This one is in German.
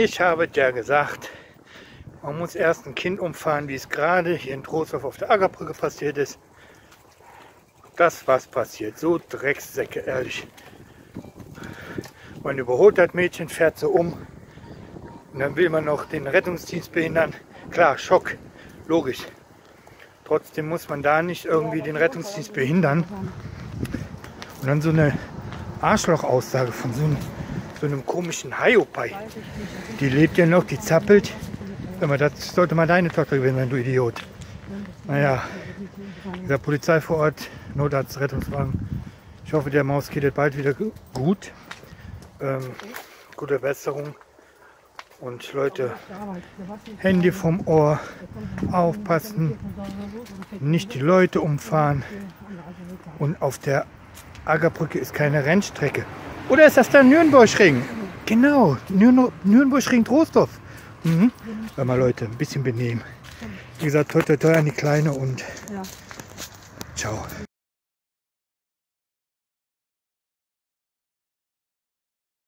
Ich habe dir gesagt, man muss erst ein Kind umfahren, wie es gerade hier in Trostorf auf der Aggerbrücke passiert ist. Das was passiert. So Dreckssäcke, ehrlich. Man überholt das Mädchen, fährt so um. Und dann will man noch den Rettungsdienst behindern. Klar, Schock, logisch. Trotzdem muss man da nicht irgendwie den Rettungsdienst behindern. Und dann so eine Arschloch-Aussage von so einem, so einem komischen Haiopai. Die lebt ja noch, die zappelt. Sag mal, das sollte mal deine Tochter gewinnen, wenn du Idiot. Naja, der Polizei vor Ort, Notarzt, Rettungswagen. Ich hoffe, der Maus geht bald wieder gu- gut. Ähm, gute Besserung. Und Leute, Handy vom Ohr, aufpassen, nicht die Leute umfahren. Und auf der Aggerbrücke ist keine Rennstrecke. Oder ist das der Nürnbergring? Genau, Nürn Nürnbergring Trostorf. Mhm. Sag mal Leute, ein bisschen benehmen. Wie gesagt, toi toi toi an die Kleine und ciao.